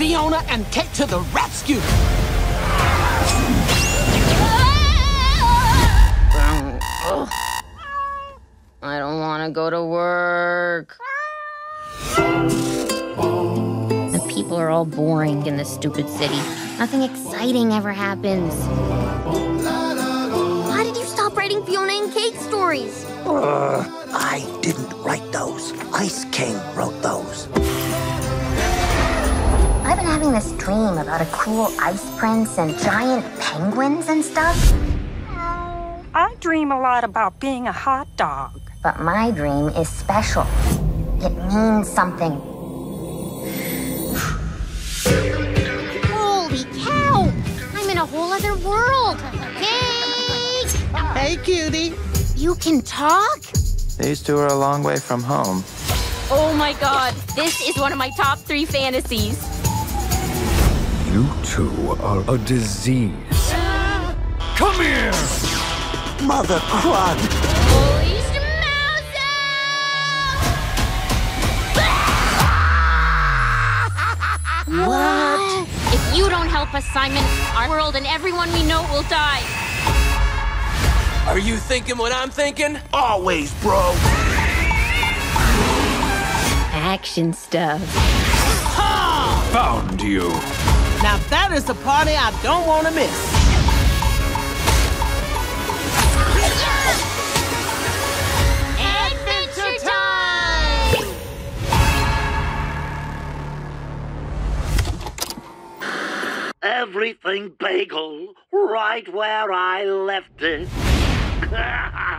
Fionna and Cake to the rescue! I don't want to go to work. The people are all boring in this stupid city. Nothing exciting ever happens. Why did you stop writing Fionna and Cake stories? Uh, I didn't write those. Ice King wrote having this dream about a cool ice prince and giant penguins and stuff. I dream a lot about being a hot dog. But my dream is special. It means something. Holy cow! I'm in a whole other world. Cake! Hey, cutie. You can talk? These two are a long way from home. Oh my god, this is one of my top three fantasies. You two are a disease. Come here! Mother crud! What? If you don't help us, Simon, our world and everyone we know will die. Are you thinking what I'm thinking? Always, bro. Action stuff. Found you. Now that is a party I don't want to miss. Adventure time! Everything bagel, right where I left it.